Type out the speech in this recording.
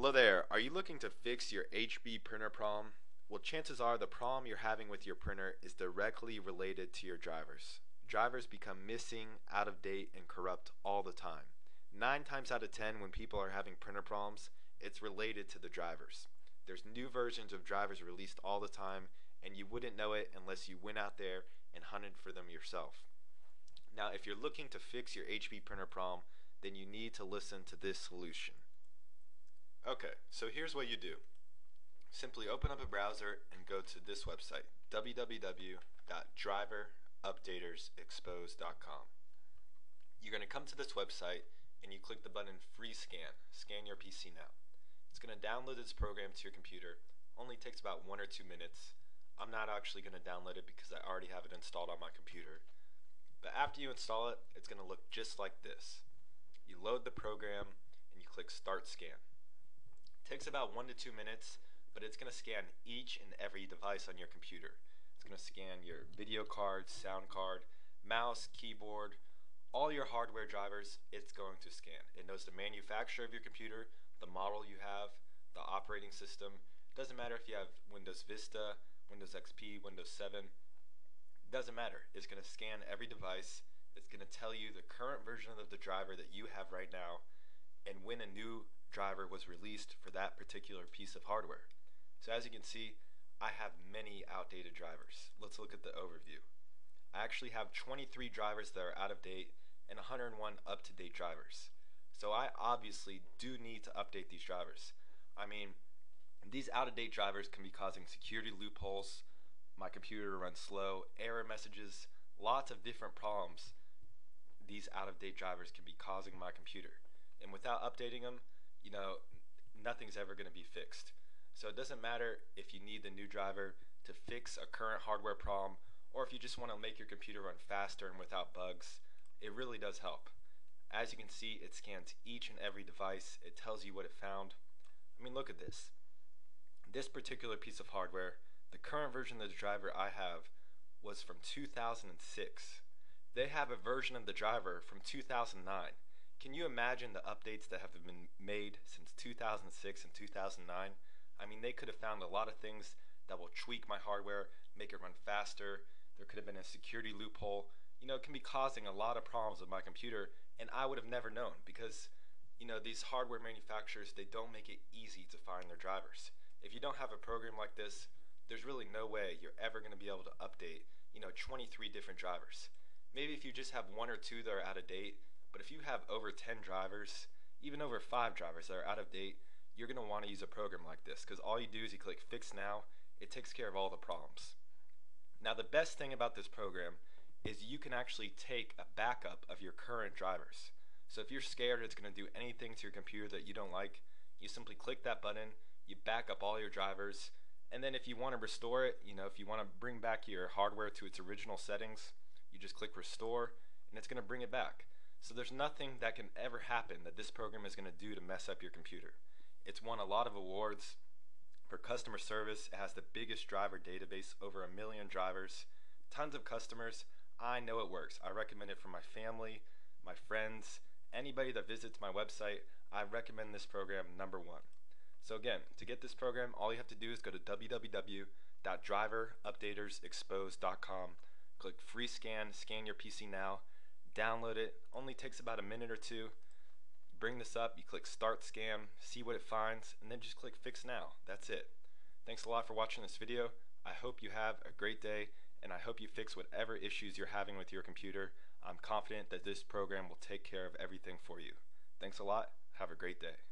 Hello there. Are you looking to fix your HP printer problem? Well, chances are the problem you're having with your printer is directly related to your drivers. Drivers become missing, out of date, and corrupt all the time. Nine times out of ten, when people are having printer problems, it's related to the drivers. There's new versions of drivers released all the time, and you wouldn't know it unless you went out there and hunted for them yourself. Now, if you're looking to fix your HP printer problem, then you need to listen to this solution. Okay, so here's what you do. Simply open up a browser and go to this website, www.driverupdatersexpose.com. You're going to come to this website and you click the button Free Scan, scan your PC now. It's going to download this program to your computer, only takes about one or two minutes. I'm not actually going to download it because I already have it installed on my computer. But after you install it, it's going to look just like this. You load the program and you click Start Scan. Takes about one to two minutes but it's going to scan each and every device on your computer. It's going to scan your video card, sound card, mouse, keyboard, all your hardware drivers, it's going to scan. It knows the manufacturer of your computer, the model you have, the operating system. It doesn't matter if you have Windows Vista, Windows XP, Windows 7. It doesn't matter. It's going to scan every device. It's going to tell you the current version of the driver that you have right now and when a new driver was released for that particular piece of hardware. So as you can see, I have many outdated drivers. Let's look at the overview. I actually have 23 drivers that are out of date and 101 up-to-date drivers. So I obviously do need to update these drivers. I mean, these out-of-date drivers can be causing security loopholes, my computer runs slow, error messages, lots of different problems these out-of-date drivers can be causing my computer. And without updating them, you know, nothing's ever going to be fixed. So it doesn't matter if you need the new driver to fix a current hardware problem or if you just want to make your computer run faster and without bugs, it really does help. As you can see, it scans each and every device. It tells you what it found. I mean, look at this. This particular piece of hardware, the current version of the driver I have was from 2006. They have a version of the driver from 2009. Can you imagine the updates that have been made since 2006 and 2009? I mean, they could have found a lot of things that will tweak my hardware, make it run faster. There could have been a security loophole. You know, it can be causing a lot of problems with my computer, and I would have never known because, you know, these hardware manufacturers, they don't make it easy to find their drivers. If you don't have a program like this, there's really no way you're ever going to be able to update, you know, 23 different drivers. Maybe if you just have one or two that are out of date, but if you have over 10 drivers, even over five drivers that are out of date, you're going to want to use a program like this because all you do is you click fix now. It takes care of all the problems. Now the best thing about this program is you can actually take a backup of your current drivers. So if you're scared it's going to do anything to your computer that you don't like you simply click that button you back up all your drivers and then if you want to restore it you know if you want to bring back your hardware to its original settings you just click restore and it's going to bring it back so there's nothing that can ever happen that this program is going to do to mess up your computer it's won a lot of awards for customer service. It has the biggest driver database, over a million drivers, tons of customers. I know it works. I recommend it for my family, my friends, anybody that visits my website. I recommend this program number one. So again, to get this program, all you have to do is go to www.driverupdatersexpose.com, click free scan, scan your PC now, download it. Only takes about a minute or two bring this up, you click start scan, see what it finds, and then just click fix now. That's it. Thanks a lot for watching this video. I hope you have a great day and I hope you fix whatever issues you're having with your computer. I'm confident that this program will take care of everything for you. Thanks a lot. Have a great day.